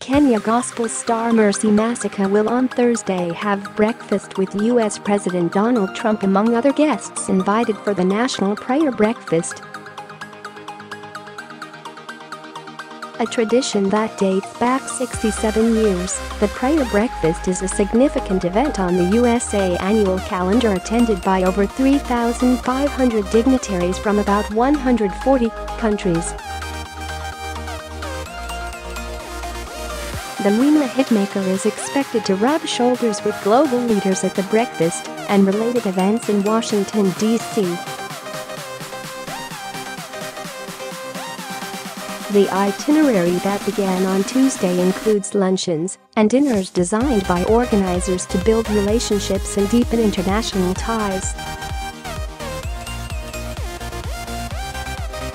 Kenya gospel star Mercy Masika will on Thursday have breakfast with U.S. President Donald Trump among other guests invited for the National Prayer Breakfast. A tradition that dates back 67 years, the prayer breakfast is a significant event on the USA annual calendar attended by over 3,500 dignitaries from about 140 countries. The Mwema hitmaker is expected to rub shoulders with global leaders at the breakfast and related events in Washington, D.C. The itinerary that began on Tuesday includes luncheons and dinners designed by organizers to build relationships and deepen international ties.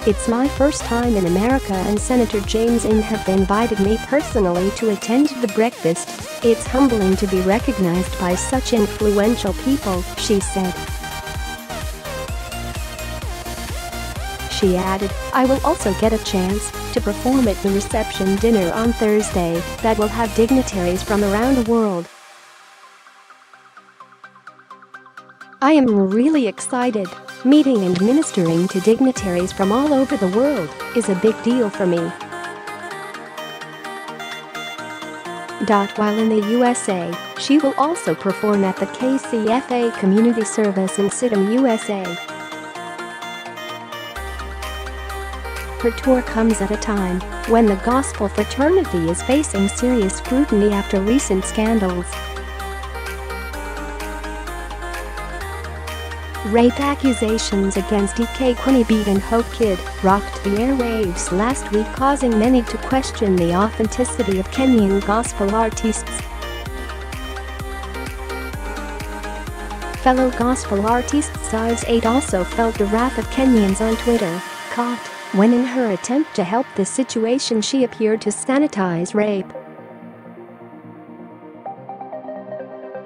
It's my first time in America and Senator James Inhofe invited me personally to attend the breakfast. It's humbling to be recognized by such influential people, she said. She added, I will also get a chance to perform at the reception dinner on Thursday that will have dignitaries from around the world. I am really excited. Meeting and ministering to dignitaries from all over the world is a big deal for me. While in the USA, she will also perform at the KCFA Community Service in CITAM, USA. Her tour comes at a time when the gospel fraternity is facing serious scrutiny after recent scandals. Rape accusations against DK Kwenye Beat and Hope Kid rocked the airwaves last week causing many to question the authenticity of Kenyan gospel artists. Fellow gospel artist Size 8 also felt the wrath of Kenyans on Twitter, caught when in her attempt to help the situation she appeared to sanitize rape.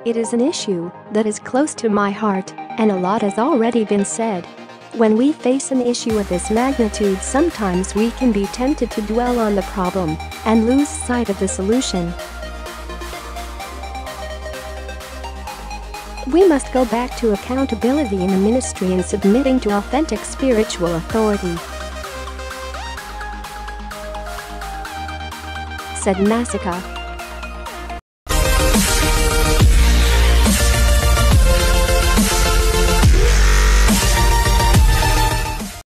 It is an issue that is close to my heart, and a lot has already been said. When we face an issue of this magnitude sometimes we can be tempted to dwell on the problem and lose sight of the solution. We must go back to accountability in the ministry and submitting to authentic spiritual authority. said Masika.